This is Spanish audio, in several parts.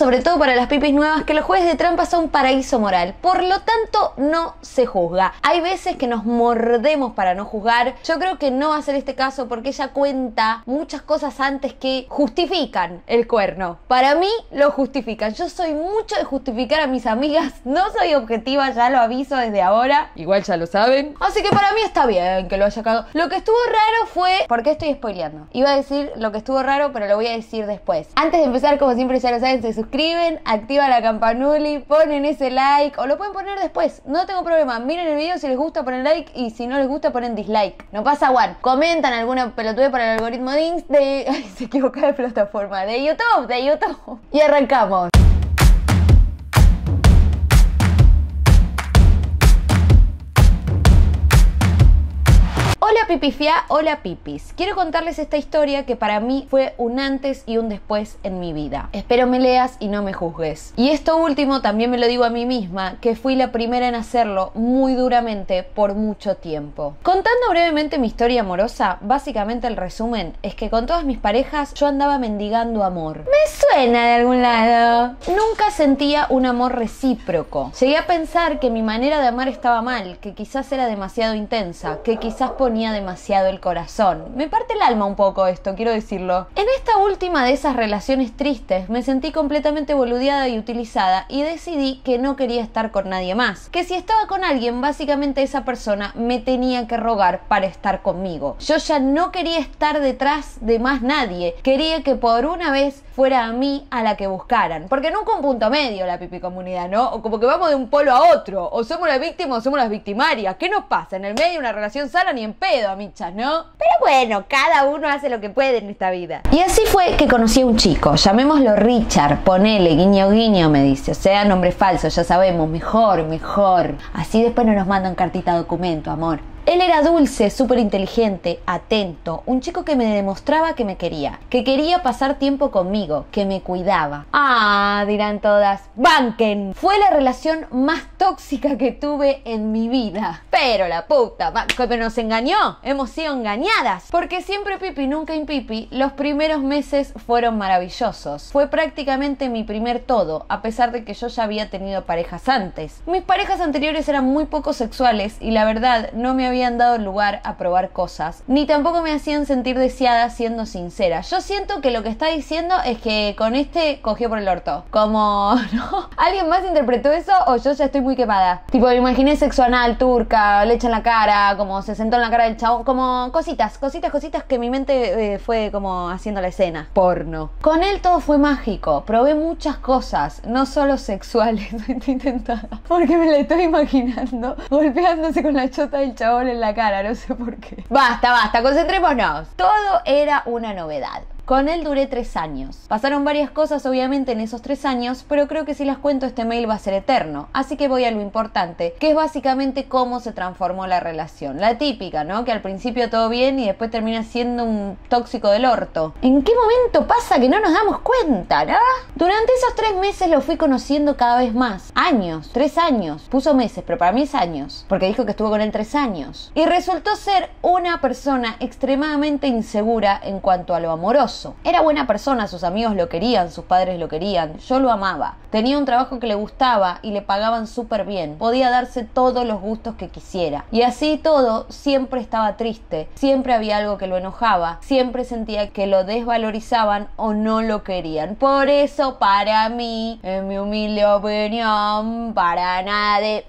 sobre todo para las pipis nuevas, que los jueves de trampa son paraíso moral. Por lo tanto, no se juzga. Hay veces que nos mordemos para no juzgar. Yo creo que no va a ser este caso porque ella cuenta muchas cosas antes que justifican el cuerno. Para mí lo justifican. Yo soy mucho de justificar a mis amigas. No soy objetiva, ya lo aviso desde ahora. Igual ya lo saben. Así que para mí está bien que lo haya cagado. Lo que estuvo raro fue... ¿Por qué estoy spoileando? Iba a decir lo que estuvo raro, pero lo voy a decir después. Antes de empezar, como siempre ya lo saben, se suscriben, activan la campanuli, ponen ese like o lo pueden poner después. No tengo problema. Miren el video si les gusta ponen like y si no les gusta ponen dislike. No pasa one. Comentan alguna pelotude para el algoritmo de... de... Ay, se equivoca de plataforma. De YouTube, de YouTube. Y arrancamos. Hola pipifia, hola pipis. Quiero contarles esta historia que para mí fue un antes y un después en mi vida. Espero me leas y no me juzgues. Y esto último también me lo digo a mí misma, que fui la primera en hacerlo muy duramente por mucho tiempo. Contando brevemente mi historia amorosa, básicamente el resumen es que con todas mis parejas yo andaba mendigando amor. Me suena de algún lado. Nunca sentía un amor recíproco. Llegué a pensar que mi manera de amar estaba mal, que quizás era demasiado intensa, que quizás ponía demasiado el corazón. Me parte el alma un poco esto, quiero decirlo. En esta última de esas relaciones tristes me sentí completamente boludeada y utilizada y decidí que no quería estar con nadie más. Que si estaba con alguien, básicamente esa persona me tenía que rogar para estar conmigo. Yo ya no quería estar detrás de más nadie. Quería que por una vez fuera a mí a la que buscaran. Porque nunca un punto medio la pipi comunidad, ¿no? O como que vamos de un polo a otro. O somos las víctimas o somos las victimarias. ¿Qué nos pasa? En el medio una relación sana ni en pedo, amichas, ¿no? Pero bueno, cada uno hace lo que puede en esta vida. Y así fue que conocí a un chico, llamémoslo Richard, ponele, guiño guiño, me dice. O sea, nombre falso, ya sabemos, mejor, mejor. Así después no nos mandan cartita documento, amor. Él era dulce, súper inteligente, atento, un chico que me demostraba que me quería, que quería pasar tiempo conmigo, que me cuidaba. Ah, dirán todas, banquen. Fue la relación más tóxica que tuve en mi vida. Pero la puta, que nos engañó, hemos sido engañadas. Porque siempre pipi, nunca en pipi, los primeros meses fueron maravillosos. Fue prácticamente mi primer todo, a pesar de que yo ya había tenido parejas antes. Mis parejas anteriores eran muy poco sexuales y la verdad no me habían dado lugar a probar cosas, ni tampoco me hacían sentir deseada siendo sincera. Yo siento que lo que está diciendo es que con este cogió por el orto. Como. ¿Alguien más interpretó eso o yo ya estoy muy quemada? Tipo, me imaginé sexo anal, turca, leche en la cara, como se sentó en la cara del chabón, como cositas, cositas, cositas que mi mente eh, fue como haciendo la escena. Porno. Con él todo fue mágico, probé muchas cosas, no solo sexuales, estoy intentada, porque me la estoy imaginando golpeándose con la chota del chabón en la cara, no sé por qué. Basta, basta, concentrémonos. Todo era una novedad. Con él duré tres años. Pasaron varias cosas obviamente en esos tres años, pero creo que si las cuento este mail va a ser eterno. Así que voy a lo importante, que es básicamente cómo se transformó la relación. La típica, ¿no? Que al principio todo bien y después termina siendo un tóxico del orto. ¿En qué momento pasa que no nos damos cuenta, no? Durante esos tres meses lo fui conociendo cada vez más. Años, tres años. Puso meses, pero para mí es años. Porque dijo que estuvo con él tres años. Y resultó ser una persona extremadamente insegura en cuanto a lo amoroso. Era buena persona, sus amigos lo querían, sus padres lo querían, yo lo amaba. Tenía un trabajo que le gustaba y le pagaban súper bien. Podía darse todos los gustos que quisiera. Y así todo, siempre estaba triste, siempre había algo que lo enojaba, siempre sentía que lo desvalorizaban o no lo querían. Por eso, para mí, en mi humilde opinión, para nadie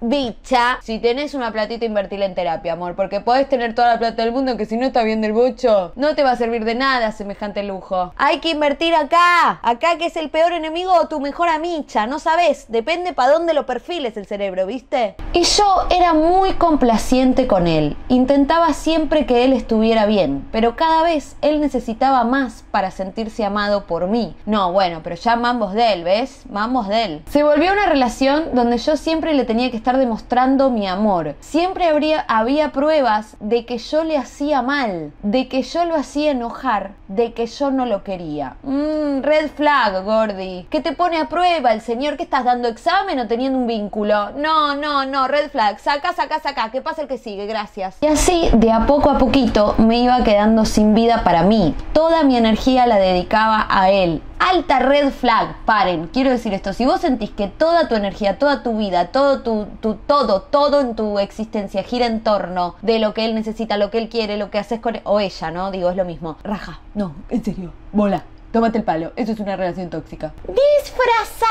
bicha, si tenés una platita, invertirla en terapia, amor. Porque podés tener toda la plata del mundo que si no está bien del bocho, no te va a servir de nada semejante lujo. Hay que invertir acá. Acá que es el peor enemigo o tu mejor amicha. No sabes, depende para dónde lo perfiles el cerebro, ¿viste? Y yo era muy complaciente con él. Intentaba siempre que él estuviera bien, pero cada vez él necesitaba más para sentirse amado por mí. No, bueno, pero ya mambos de él, ¿ves? Mambos de él. Se volvió una relación donde yo siempre le tenía que estar demostrando mi amor. Siempre habría, había pruebas de que yo le hacía mal, de que yo lo hacía enojar, de que yo no lo quería. Mmm, red flag, Gordy. ¿Qué te pone a prueba el señor que estás dando examen o teniendo un vínculo? No, no, no, red flag. Saca, saca, saca. Que pasa el que sigue, gracias. Y así, de a poco a poquito, me iba quedando sin vida para mí. Toda mi energía la dedicaba a él Alta red flag, paren, quiero decir esto, si vos sentís que toda tu energía, toda tu vida, todo tu, tu todo, todo en tu existencia gira en torno de lo que él necesita, lo que él quiere, lo que haces con él, o ella, ¿no? Digo, es lo mismo. Raja, no, en serio, bola. Tómate el palo, eso es una relación tóxica. Disfrazada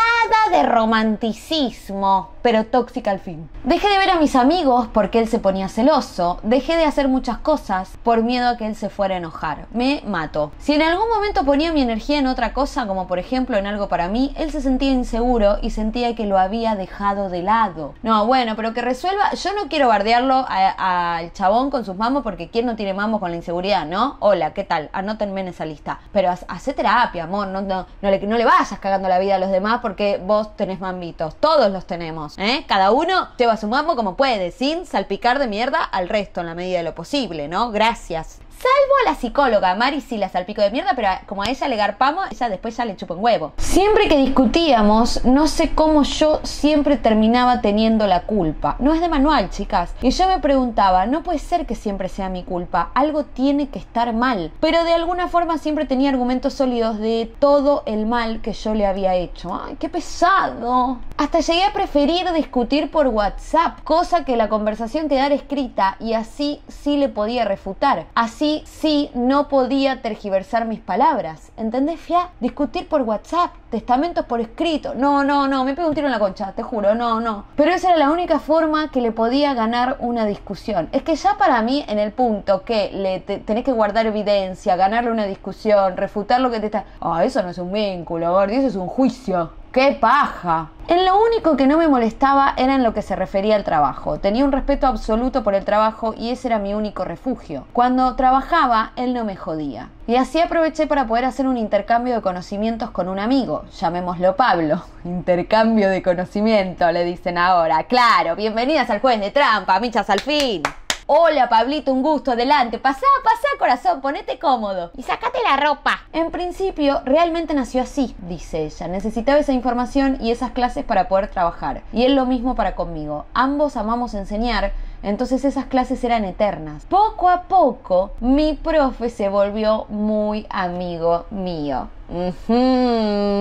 de romanticismo, pero tóxica al fin. Dejé de ver a mis amigos porque él se ponía celoso. Dejé de hacer muchas cosas por miedo a que él se fuera a enojar. Me mato. Si en algún momento ponía mi energía en otra cosa, como por ejemplo en algo para mí, él se sentía inseguro y sentía que lo había dejado de lado. No, bueno, pero que resuelva. Yo no quiero bardearlo al chabón con sus mamos porque quién no tiene mamos con la inseguridad, ¿no? Hola, ¿qué tal? Anótenme en esa lista. Pero hacete terapia, amor. No, no, no, le, no le vayas cagando la vida a los demás porque vos tenés mambitos. Todos los tenemos. ¿eh? Cada uno lleva su mambo como puede, sin salpicar de mierda al resto en la medida de lo posible, ¿no? Gracias. Salvo a la psicóloga, Mari sí la salpico de mierda, pero como a ella le garpamos, ella después ya le chupa un huevo. Siempre que discutíamos, no sé cómo yo siempre terminaba teniendo la culpa. No es de manual, chicas. Y yo me preguntaba, no puede ser que siempre sea mi culpa, algo tiene que estar mal. Pero de alguna forma siempre tenía argumentos sólidos de todo el mal que yo le había hecho. Ay, qué pesado. Hasta llegué a preferir discutir por WhatsApp, cosa que la conversación quedara escrita y así sí le podía refutar. Así sí, no podía tergiversar mis palabras. ¿Entendés, Fia? Discutir por WhatsApp, testamentos por escrito. No, no, no, me pego un tiro en la concha, te juro, no, no. Pero esa era la única forma que le podía ganar una discusión. Es que ya para mí, en el punto que le tenés que guardar evidencia, ganarle una discusión, refutar lo que te está. Ah, eso no es un vínculo, gordi, eso es un juicio. ¡Qué paja! En lo único que no me molestaba era en lo que se refería al trabajo. Tenía un respeto absoluto por el trabajo y ese era mi único refugio. Cuando trabajaba, él no me jodía. Y así aproveché para poder hacer un intercambio de conocimientos con un amigo, llamémoslo Pablo. Intercambio de conocimiento, le dicen ahora. Claro, bienvenidas al jueves de trampa, michas al fin. Hola, Pablito, un gusto, adelante. Pasá, pasá, corazón, ponete cómodo. Y sácate la ropa. En principio, realmente nació así, dice ella. Necesitaba esa información y esas clases para poder trabajar. Y es lo mismo para conmigo. Ambos amamos enseñar, entonces esas clases eran eternas. Poco a poco, mi profe se volvió muy amigo mío.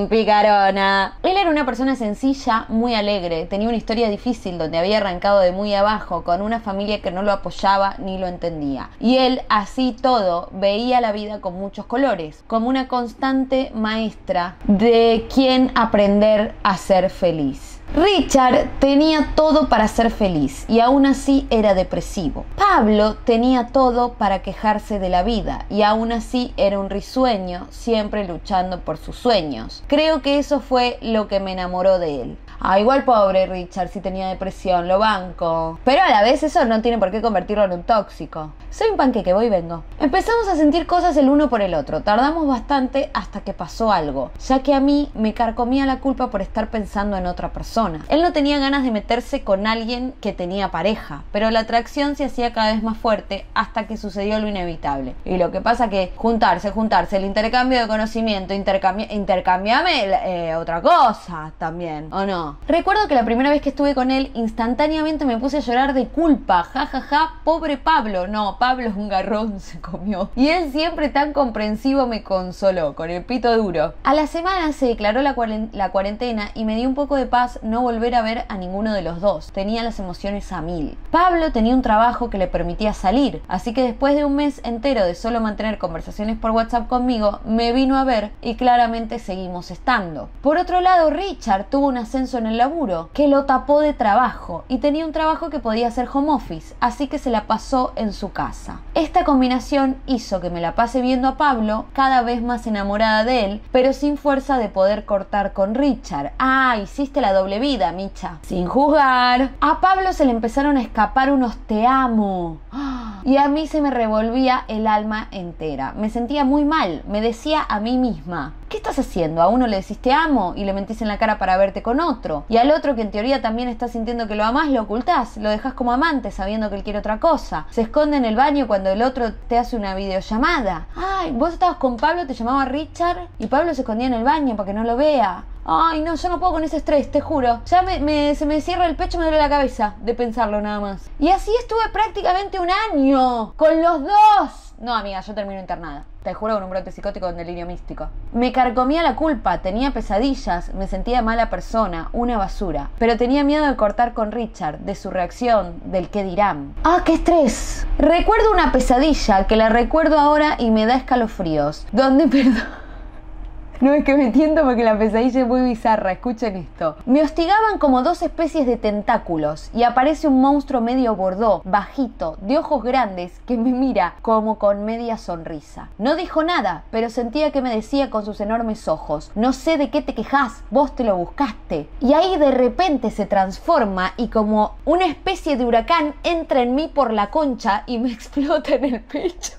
picarona. Él era una persona sencilla, muy alegre, tenía una historia difícil donde había arrancado de muy abajo con una familia que no lo apoyaba ni lo entendía. Y él, así todo, veía la vida con muchos colores, como una constante maestra de quien aprender a ser feliz. Richard tenía todo para ser feliz y aún así era depresivo. Pablo tenía todo para quejarse de la vida y aún así era un risueño, siempre luchando por sus sueños. Creo que eso fue lo que me enamoró de él. Ah, igual pobre Richard si tenía depresión, lo banco. Pero a la vez eso no tiene por qué convertirlo en un tóxico. Soy un panqueque, voy y vengo. Empezamos a sentir cosas el uno por el otro. Tardamos bastante hasta que pasó algo, ya que a mí me carcomía la culpa por estar pensando en otra persona. Él no tenía ganas de meterse con alguien que tenía pareja, pero la atracción se hacía cada vez más fuerte hasta que sucedió lo inevitable. Y lo que pasa que juntarse, juntarse, el intercambio de conocimiento, intercambiame eh, otra cosa también, ¿o Recuerdo que la primera vez que estuve con él, instantáneamente me puse a llorar de culpa. Ja, ja, ja, pobre Pablo. No, Pablo es un garrón, se comió. Y él siempre tan comprensivo me consoló, con el pito duro. A la semana se declaró la, la cuarentena y me dio un poco de paz no volver a ver a ninguno de los dos. Tenía las emociones a mil. Pablo tenía un trabajo que le permitía salir, así que después de un mes entero de solo mantener conversaciones por WhatsApp conmigo, me vino a ver y claramente seguimos estando. Por otro lado, Richard tuvo un ascenso en el laburo, que lo tapó de trabajo y tenía un trabajo que podía hacer home office, así que se la pasó en su casa. Esta combinación hizo que me la pase viendo a Pablo cada vez más enamorada de él, pero sin fuerza de poder cortar con Richard. Ah, hiciste la doble vida, Micha. Sin juzgar. A Pablo se le empezaron a escapar unos te amo. Y a mí se me revolvía el alma entera. Me sentía muy mal. Me decía a mí misma, ¿qué estás haciendo? A uno le decís te amo y le mentís en la cara para verte con otro. Y al otro que en teoría también está sintiendo que lo amás, lo ocultás, lo dejas como amante sabiendo que él quiere otra cosa. Se esconde en el baño cuando el otro te hace una videollamada. Ay, vos estabas con Pablo, te llamaba Richard y Pablo se escondía en el baño para que no lo vea. Ay, no, yo no puedo con ese estrés, te juro. Ya me, se me cierra el pecho, me duele la cabeza de pensarlo nada más. Y así estuve prácticamente un año con los dos. No, amiga, yo termino internada. Te juro con un brote psicótico con delirio místico. Me carcomía la culpa, tenía pesadillas, me sentía mala persona, una basura. Pero tenía miedo de cortar con Richard, de su reacción, del qué dirán. ¡Ah, qué estrés! Recuerdo una pesadilla que la recuerdo ahora y me da escalofríos. ¿Dónde, perdón? No es que me tiento porque la pesadilla es muy bizarra, escuchen esto. Me hostigaban como dos especies de tentáculos y aparece un monstruo medio bordó, bajito, de ojos grandes, que me mira como con media sonrisa. No dijo nada, pero sentía que me decía con sus enormes ojos, no sé de qué te quejas, vos te lo buscaste. Y ahí de repente se transforma y como una especie de huracán entra en mí por la concha y me explota en el pecho.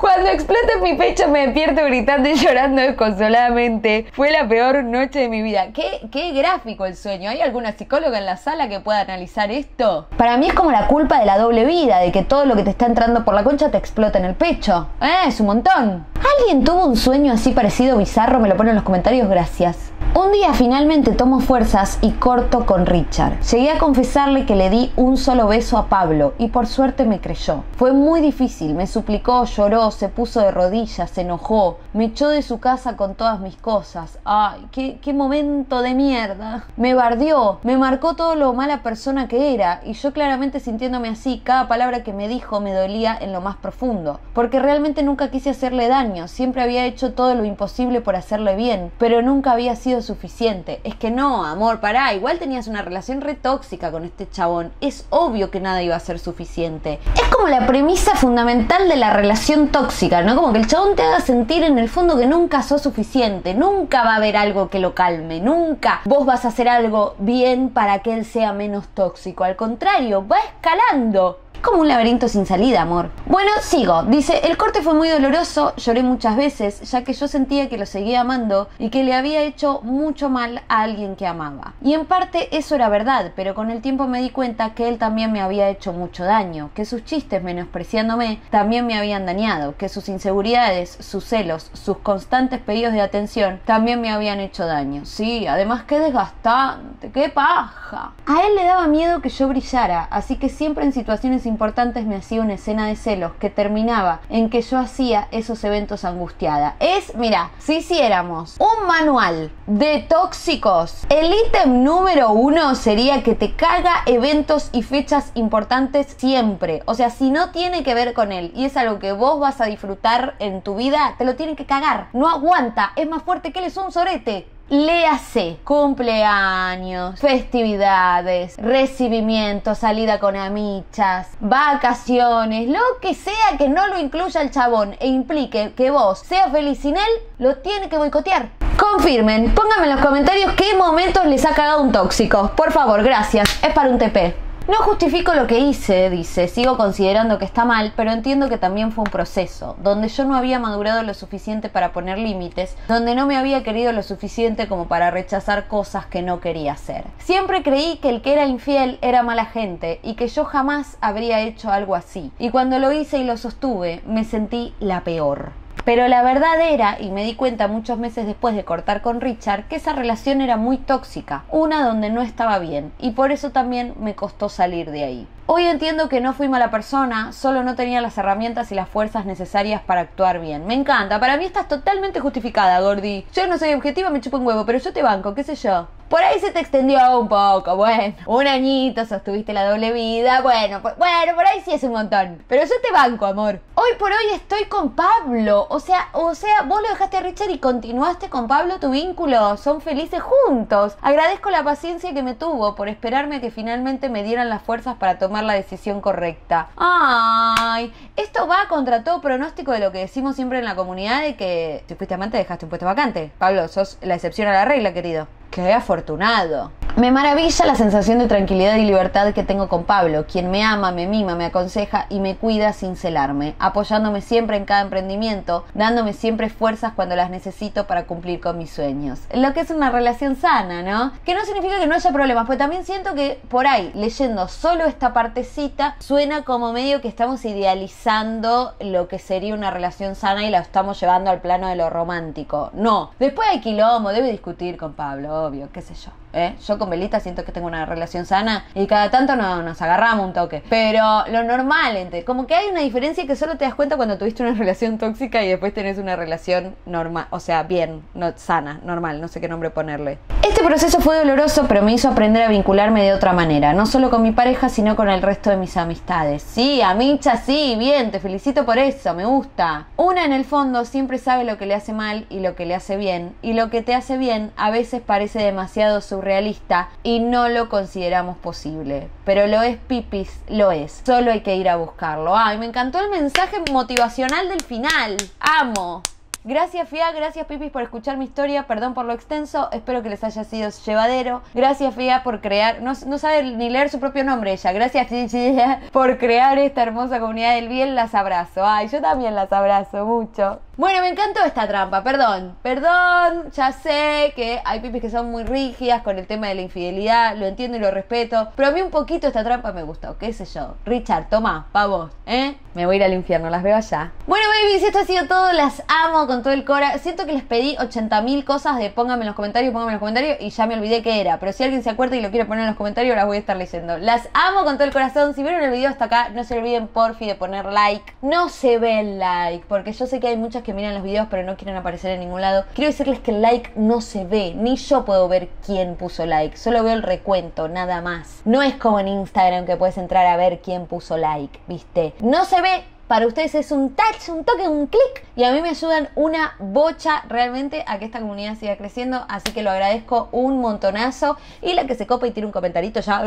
Cuando explota mi pecho me despierto gritando y llorando desconsoladamente. Fue la peor noche de mi vida. ¿Qué, qué gráfico el sueño. ¿Hay alguna psicóloga en la sala que pueda analizar esto? Para mí es como la culpa de la doble vida, de que todo lo que te está entrando por la concha te explota en el pecho. Eh, es un montón. ¿Alguien tuvo un sueño así parecido bizarro? Me lo pone en los comentarios, gracias. Un día finalmente tomo fuerzas y corto con Richard. Llegué a confesarle que le di un solo beso a Pablo y por suerte me creyó. Fue muy difícil, me suplicó, lloró, se puso de rodillas, se enojó, me echó de su casa con todas mis cosas. Ay, qué, momento de mierda. Me bardió, me marcó todo lo mala persona que era y yo claramente sintiéndome así, cada palabra que me dijo me dolía en lo más profundo, porque realmente nunca quise hacerle daño, siempre había hecho todo lo imposible por hacerle bien, pero nunca había sido suficiente. Es que no, amor, pará, igual tenías una relación re tóxica con este chabón. Es obvio que nada iba a ser suficiente. Es como la premisa fundamental de la relación tóxica, ¿no? Como que el chabón te haga sentir en el fondo que nunca sos suficiente, nunca va a haber algo que lo calme, nunca vos vas a hacer algo bien para que él sea menos tóxico. Al contrario, va escalando como un laberinto sin salida, amor. Bueno, sigo. Dice, el corte fue muy doloroso, lloré muchas veces, ya que yo sentía que lo seguía amando y que le había hecho mucho mal a alguien que amaba. Y en parte eso era verdad, pero con el tiempo me di cuenta que él también me había hecho mucho daño, que sus chistes menospreciándome también me habían dañado, que sus inseguridades, sus celos, sus constantes pedidos de atención también me habían hecho daño. Sí, además qué desgastante, qué paja. A él le daba miedo que yo brillara, así que siempre en situaciones importantes me hacía una escena de celos que terminaba en que yo hacía esos eventos angustiada. Es, mira, si hiciéramos un manual de tóxicos, el ítem número uno sería que te caga eventos y fechas importantes siempre. O sea, si no tiene que ver con él y es algo que vos vas a disfrutar en tu vida, te lo tiene que cagar. No aguanta, es más fuerte que él es un sorete. Léase cumpleaños, festividades, recibimiento, salida con amichas, vacaciones, lo que sea que no lo incluya el chabón e implique que vos seas feliz sin él, lo tiene que boicotear. Confirmen, pónganme en los comentarios qué momentos les ha cagado un tóxico. Por favor, gracias. Es para un TP. No justifico lo que hice, dice, sigo considerando que está mal, pero entiendo que también fue un proceso, donde yo no había madurado lo suficiente para poner límites, donde no me había querido lo suficiente como para rechazar cosas que no quería hacer. Siempre creí que el que era infiel era mala gente y que yo jamás habría hecho algo así, y cuando lo hice y lo sostuve, me sentí la peor. Pero la verdad era, y me di cuenta muchos meses después de cortar con Richard, que esa relación era muy tóxica, una donde no estaba bien, y por eso también me costó salir de ahí. Hoy entiendo que no fui mala persona, solo no tenía las herramientas y las fuerzas necesarias para actuar bien. Me encanta, para mí estás totalmente justificada, Gordy. Yo no soy objetiva, me chupo un huevo, pero yo te banco, qué sé yo. Por ahí se te extendió un poco, bueno, un añito, sostuviste la doble vida, bueno, pues, bueno, por ahí sí es un montón. Pero yo te banco, amor. Hoy por hoy estoy con Pablo, o sea, o sea, vos lo dejaste a Richard y continuaste con Pablo tu vínculo, son felices juntos. Agradezco la paciencia que me tuvo por esperarme que finalmente me dieran las fuerzas para tomar la decisión correcta. Ay, esto va contra todo pronóstico de lo que decimos siempre en la comunidad de que supuestamente dejaste un puesto vacante. Pablo, sos la excepción a la regla, querido. Qué afortunado. Me maravilla la sensación de tranquilidad y libertad que tengo con Pablo, quien me ama, me mima, me aconseja y me cuida sin celarme, apoyándome siempre en cada emprendimiento, dándome siempre fuerzas cuando las necesito para cumplir con mis sueños. Lo que es una relación sana, ¿no? Que no significa que no haya problemas, pues también siento que por ahí, leyendo solo esta partecita, suena como medio que estamos idealizando lo que sería una relación sana y la estamos llevando al plano de lo romántico. No, después hay quilombo, debe discutir con Pablo, obvio, qué sé yo. ¿Eh? Yo con Belita siento que tengo una relación sana y cada tanto no, nos agarramos un toque. Pero lo normal, entre, como que hay una diferencia que solo te das cuenta cuando tuviste una relación tóxica y después tenés una relación normal, o sea, bien, no, sana, normal, no sé qué nombre ponerle. Este proceso fue doloroso, pero me hizo aprender a vincularme de otra manera, no solo con mi pareja, sino con el resto de mis amistades. Sí, Amicha, sí, bien, te felicito por eso, me gusta. Una en el fondo siempre sabe lo que le hace mal y lo que le hace bien, y lo que te hace bien a veces parece demasiado surrealista y no lo consideramos posible. Pero lo es pipis, lo es. Solo hay que ir a buscarlo. Ay, me encantó el mensaje motivacional del final. Amo. Gracias Fia, gracias Pipis por escuchar mi historia, perdón por lo extenso, espero que les haya sido llevadero. Gracias Fia por crear, no, no sabe ni leer su propio nombre ella, gracias Fia por crear esta hermosa comunidad del bien, las abrazo. Ay, yo también las abrazo mucho. Bueno, me encantó esta trampa, perdón, perdón, ya sé que hay pipis que son muy rígidas con el tema de la infidelidad, lo entiendo y lo respeto, pero a mí un poquito esta trampa me gustó, qué sé yo. Richard, toma, pa' vos, ¿eh? Me voy a ir al infierno, las veo allá. Bueno, babies, esto ha sido todo, las amo con todo el cora. Siento que les pedí 80.000 cosas de pónganme en los comentarios, pónganme en los comentarios y ya me olvidé qué era, pero si alguien se acuerda y lo quiere poner en los comentarios, las voy a estar leyendo. Las amo con todo el corazón, si vieron el video hasta acá, no se olviden porfi de poner like. No se ve el like, porque yo sé que hay muchas que miran los videos pero no quieren aparecer en ningún lado. Quiero decirles que el like no se ve, ni yo puedo ver quién puso like, solo veo el recuento, nada más. No es como en Instagram que puedes entrar a ver quién puso like, ¿viste? No se ve, para ustedes es un touch, un toque, un clic y a mí me ayudan una bocha realmente a que esta comunidad siga creciendo, así que lo agradezco un montonazo y la que se copa y tira un comentarito ya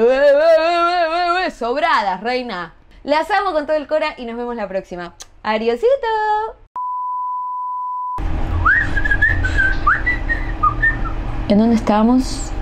sobradas, reina. Las amo con todo el cora y nos vemos la próxima. Adiósito. ¿En dónde estamos?